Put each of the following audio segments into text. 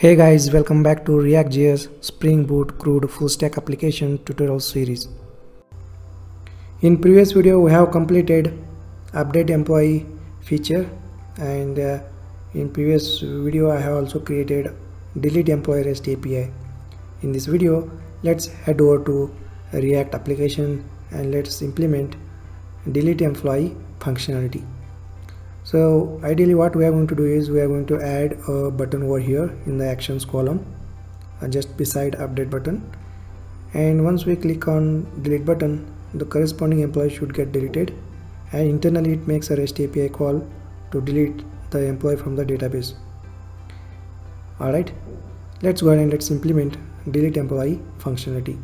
Hey guys, welcome back to React.js Spring Boot CRUD full stack application tutorial series. In previous video we have completed update employee feature and uh, in previous video I have also created delete employee REST API. In this video let's head over to React application and let's implement delete employee functionality so ideally what we are going to do is we are going to add a button over here in the actions column uh, just beside update button. And once we click on delete button the corresponding employee should get deleted. And internally it makes a REST API call to delete the employee from the database. Alright let's go ahead and let's implement delete employee functionality.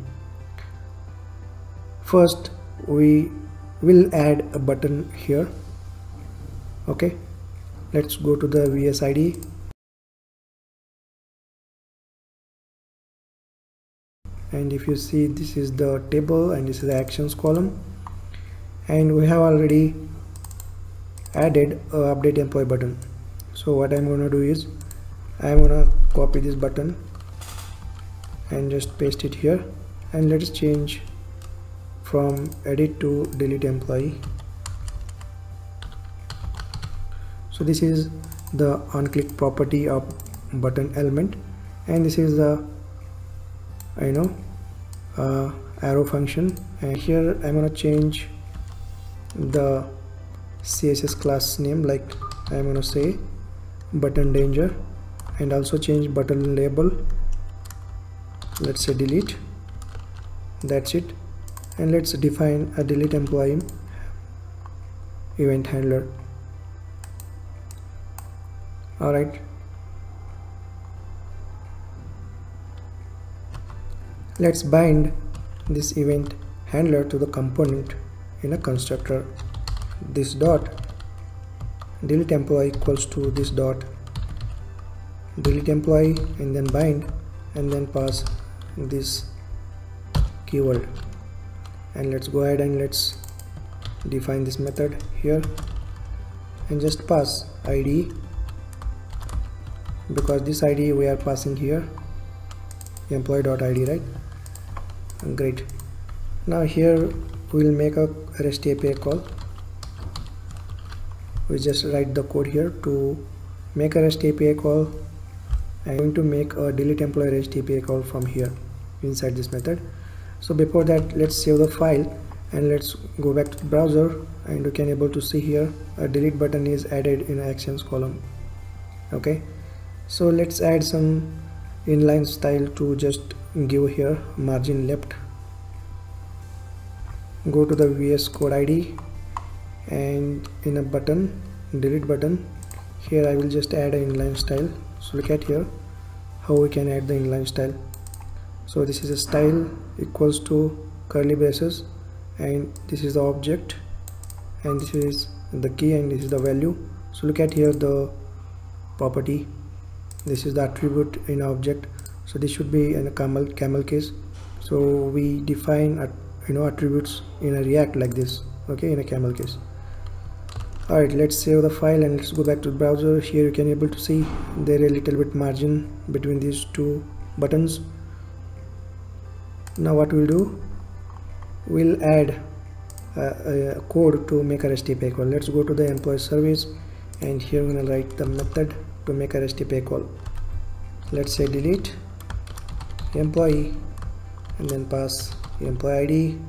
First we will add a button here okay. Let's go to the vsid and if you see this is the table and this is the actions column. And we have already added a update employee button. So what i'm going to do is i'm going to copy this button and just paste it here. And let's change from edit to delete employee so this is the onclick property of button element and this is the you know uh, arrow function. And here I'm gonna change the CSS class name like I'm gonna say button danger and also change button label. Let's say delete. That's it. And let's define a delete employee event handler alright let's bind this event handler to the component in a constructor. This dot delete employee equals to this dot delete employee and then bind and then pass this keyword. And let's go ahead and let's define this method here and just pass id because this id we are passing here. Employee.id right? Great. Now here we'll make a REST API call. We just write the code here to make a REST API call I'm going to make a delete employee REST API call from here inside this method. So before that let's save the file and let's go back to browser and you can able to see here a delete button is added in actions column. Okay so let's add some inline style to just give here margin left. Go to the vs code id and in a button delete button. Here i will just add an inline style. So look at here how we can add the inline style. So this is a style equals to curly braces and this is the object and this is the key and this is the value. So look at here the property this is the attribute in object. So this should be in a camel camel case. So we define you know attributes in a react like this okay in a camel case. All right let's save the file and let's go back to the browser. Here you can able to see there a little bit margin between these two buttons. Now what we'll do we'll add a, a code to make a REST API call let's go to the employee service and here we're gonna write the method to make a API call. Let's say delete employee and then pass employee ID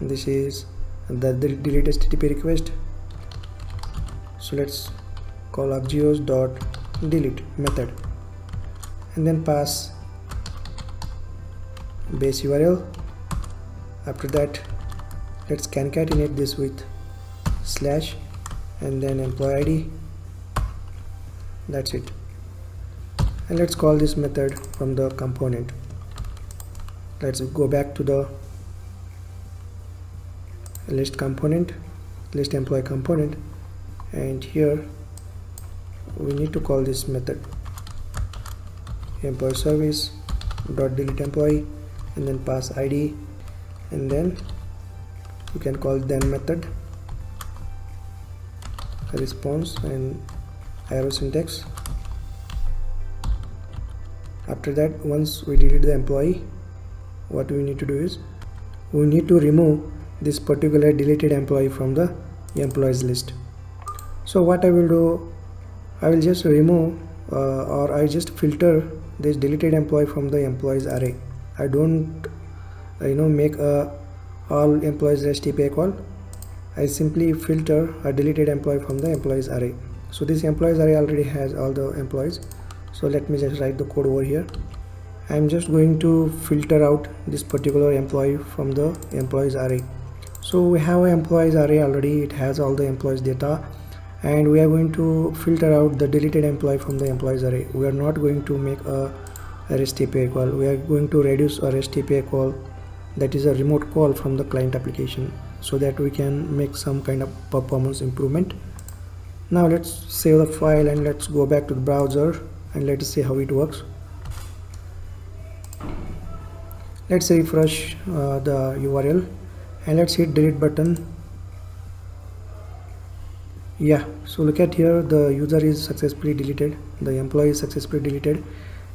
this is the, delete HTTP request. So let's call axios dot delete method and then pass base URL after that let's concatenate this with slash and then employee id that's it. And let's call this method from the component. Let's go back to the list component list employee component and here we need to call this method. Employee service dot delete employee and then pass id and then you can call then method response and arrow syntax. After that once we delete the employee what we need to do is we need to remove this particular deleted employee from the employees list. So what I will do I will just remove uh, or I just filter this deleted employee from the employees array. I don't you know make a all employees REST API call I simply filter a deleted employee from the employees array. So this employees array already has all the employees. So let me just write the code over here. I'm just going to filter out this particular employee from the employees array. So we have an employees array already. It has all the employees data. And we are going to filter out the deleted employee from the employees array. We are not going to make a, API call. We are going to reduce API call. That is a remote call from the client application so that we can make some kind of performance improvement. Now let's save the file and let's go back to the browser and let's see how it works. Let's refresh uh, the url and let's hit delete button. Yeah so look at here the user is successfully deleted the employee is successfully deleted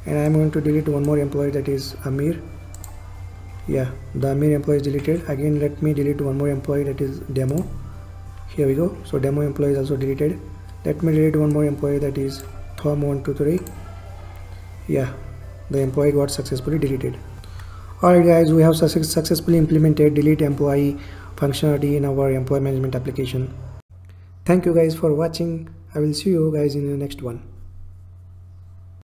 and i'm going to delete one more employee that is amir yeah the amir employee is deleted. Again let me delete one more employee that is demo. Here we go. So demo employee is also deleted. Let me delete one more employee that is thom123 yeah the employee got successfully deleted. Alright guys we have successfully implemented delete employee functionality in our employee management application. Thank you guys for watching. I will see you guys in the next one